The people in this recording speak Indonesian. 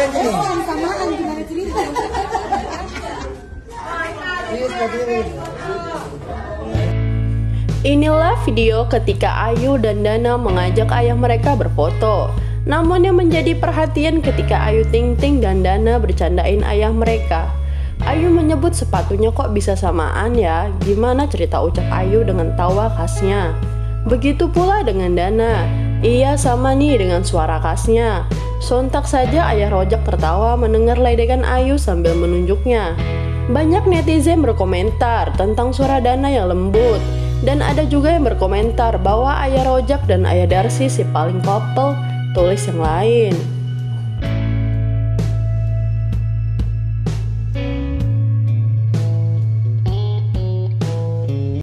yang gini. samaan gimana cerita Ini seperti ini. Inilah video ketika Ayu dan Dana mengajak ayah mereka berfoto. Namun yang menjadi perhatian ketika Ayu Ting Ting dan Dana bercandain ayah mereka. Ayu menyebut sepatunya kok bisa samaan ya, gimana cerita ucap Ayu dengan tawa khasnya. Begitu pula dengan Dana, iya sama nih dengan suara khasnya. Sontak saja ayah rojak tertawa mendengar ledekan Ayu sambil menunjuknya. Banyak netizen berkomentar tentang suara Dana yang lembut, dan ada juga yang berkomentar bahwa ayah rojak dan ayah Darsi si paling couple tulis yang lain.